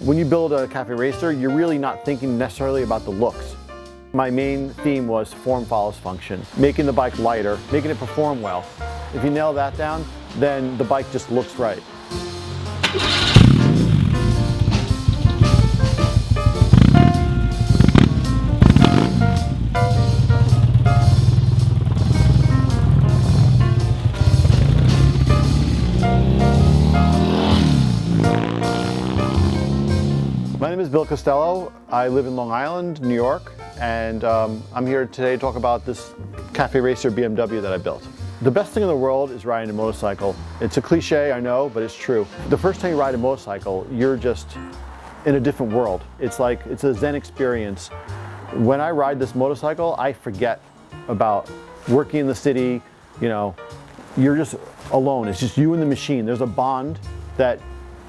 when you build a cafe racer, you're really not thinking necessarily about the looks. My main theme was form follows function, making the bike lighter, making it perform well. If you nail that down, then the bike just looks right. My name is Bill Costello. I live in Long Island, New York, and um, I'm here today to talk about this Cafe Racer BMW that I built. The best thing in the world is riding a motorcycle. It's a cliche, I know, but it's true. The first time you ride a motorcycle, you're just in a different world. It's like, it's a Zen experience. When I ride this motorcycle, I forget about working in the city, you know, you're just alone. It's just you and the machine. There's a bond that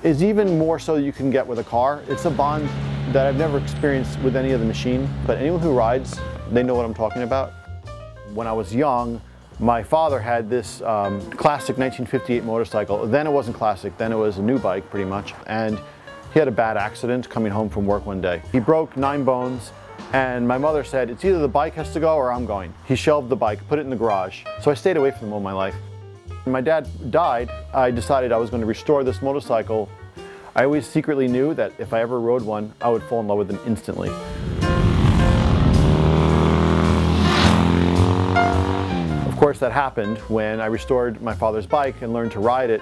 is even more so you can get with a car. It's a bond that I've never experienced with any other machine, but anyone who rides, they know what I'm talking about. When I was young, my father had this um, classic 1958 motorcycle. Then it wasn't classic, then it was a new bike pretty much. And he had a bad accident coming home from work one day. He broke nine bones and my mother said, it's either the bike has to go or I'm going. He shelved the bike, put it in the garage. So I stayed away from him all my life. When my dad died, I decided I was going to restore this motorcycle. I always secretly knew that if I ever rode one, I would fall in love with them instantly. Of course, that happened when I restored my father's bike and learned to ride it.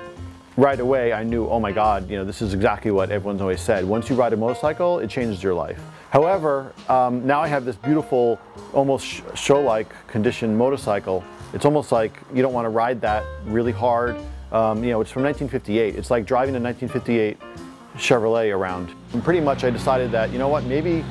Right away, I knew, oh my God, you know, this is exactly what everyone's always said. Once you ride a motorcycle, it changes your life. However, um, now I have this beautiful, almost show-like condition motorcycle it's almost like you don't want to ride that really hard. Um, you know, it's from 1958. It's like driving a 1958 Chevrolet around. And pretty much I decided that, you know what, maybe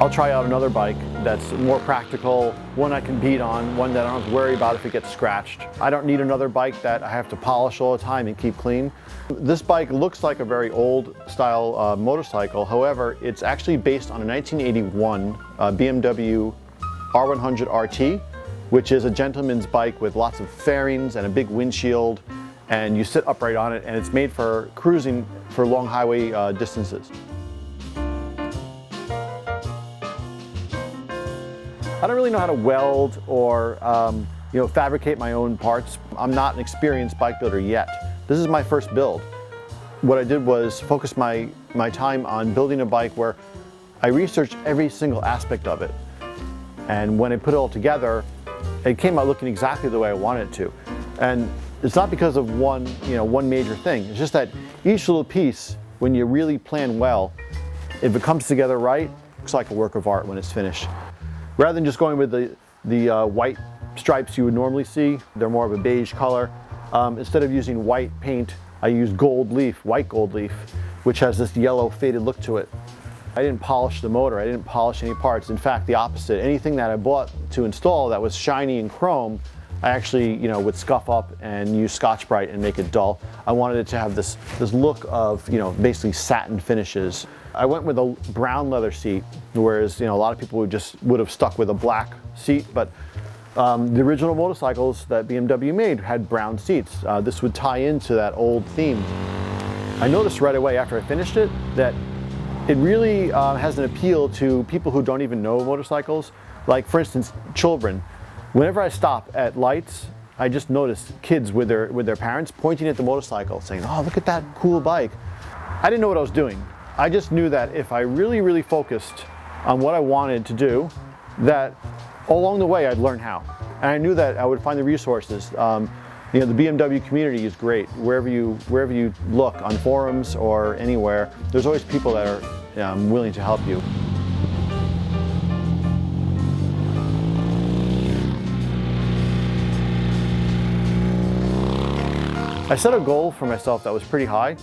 I'll try out another bike that's more practical, one I can beat on, one that I don't have to worry about if it gets scratched. I don't need another bike that I have to polish all the time and keep clean. This bike looks like a very old style uh, motorcycle. However, it's actually based on a 1981 uh, BMW R100 RT which is a gentleman's bike with lots of fairings and a big windshield and you sit upright on it and it's made for cruising for long highway uh, distances. I don't really know how to weld or um, you know, fabricate my own parts. I'm not an experienced bike builder yet. This is my first build. What I did was focus my, my time on building a bike where I researched every single aspect of it. And when I put it all together, it came out looking exactly the way I wanted it to. And it's not because of one, you know, one major thing. It's just that each little piece, when you really plan well, if it comes together right, looks like a work of art when it's finished. Rather than just going with the, the uh, white stripes you would normally see, they're more of a beige color. Um, instead of using white paint, I used gold leaf, white gold leaf, which has this yellow faded look to it. I didn't polish the motor, I didn't polish any parts. In fact, the opposite. Anything that I bought to install that was shiny and chrome, I actually, you know, would scuff up and use Scotch-Brite and make it dull. I wanted it to have this, this look of, you know, basically satin finishes. I went with a brown leather seat, whereas, you know, a lot of people would just would have stuck with a black seat, but um, the original motorcycles that BMW made had brown seats. Uh, this would tie into that old theme. I noticed right away after I finished it that it really uh, has an appeal to people who don't even know motorcycles. Like for instance, children. Whenever I stop at lights, I just notice kids with their, with their parents pointing at the motorcycle saying, oh, look at that cool bike. I didn't know what I was doing. I just knew that if I really, really focused on what I wanted to do, that along the way I'd learn how. And I knew that I would find the resources. Um, you know, the BMW community is great. Wherever you, wherever you look, on forums or anywhere, there's always people that are um, willing to help you. I set a goal for myself that was pretty high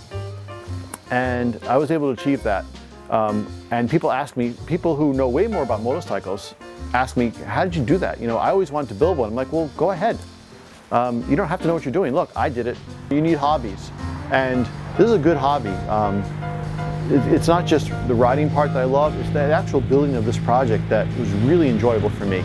and I was able to achieve that. Um, and people ask me, people who know way more about motorcycles ask me, how did you do that? You know, I always wanted to build one. I'm like, well, go ahead. Um, you don't have to know what you're doing. Look, I did it. You need hobbies. And this is a good hobby. Um, it's not just the riding part that I love, it's the actual building of this project that was really enjoyable for me.